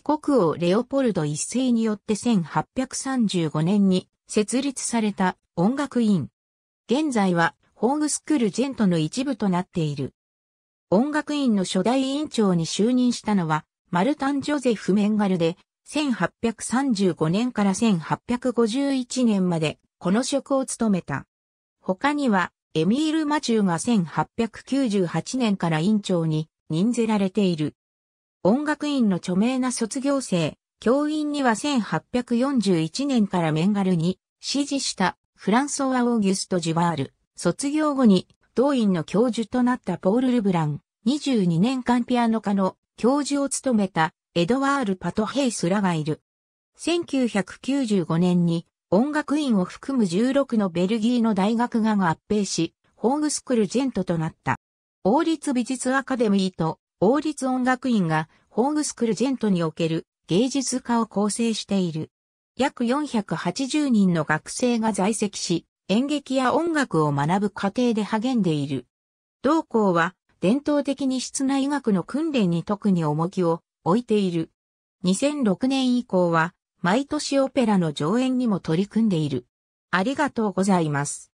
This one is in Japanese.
国王レオポルド一世によって1835年に設立された音楽院。現在はホーグスクールジェントの一部となっている。音楽院の初代委員長に就任したのはマルタン・ジョゼフ・メンガルで1835年から1851年までこの職を務めた。他にはエミール・マチューが1898年から院長に任ぜられている。音楽院の著名な卒業生、教員には1841年からメンガルに指示したフランソワ・オーギュスト・ジュバール、卒業後に同院の教授となったポール・ルブラン、22年間ピアノ科の教授を務めたエドワール・パトヘイスらがいる。1995年に音楽院を含む16のベルギーの大学が合併し、ホーグスクールジェントとなった。王立美術アカデミーと王立音楽院がホーグスクルジェントにおける芸術家を構成している。約480人の学生が在籍し、演劇や音楽を学ぶ過程で励んでいる。同校は伝統的に室内学の訓練に特に重きを置いている。2006年以降は毎年オペラの上演にも取り組んでいる。ありがとうございます。